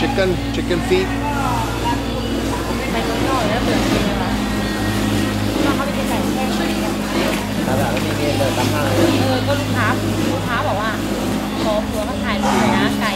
chicken chicken feet ไปข้างนอกแล้วเออะไรเราเขาไปกินไก่แห้งไหมเออก็ลูกค้าลูกค้าบอกว่าขอผัวมาถ่ายรูปหน่อยนะไก่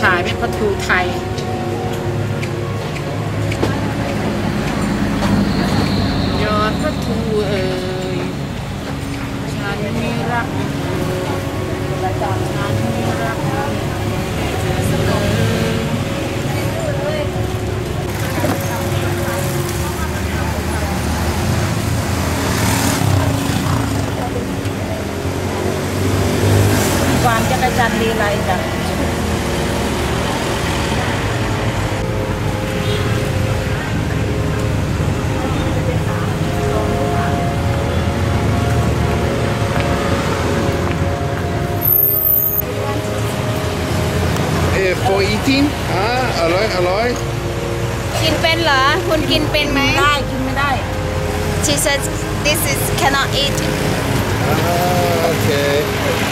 ถ่ายเป็นประตูไทยยอดพระทูเอ่ยฉันมีรักฉันมีรักเธอเสมอความจักระจันทร์ลีไรจ้ะ คุณกินเป็นไหม ได้กินไม่ได้ She says this is cannot eat อ่า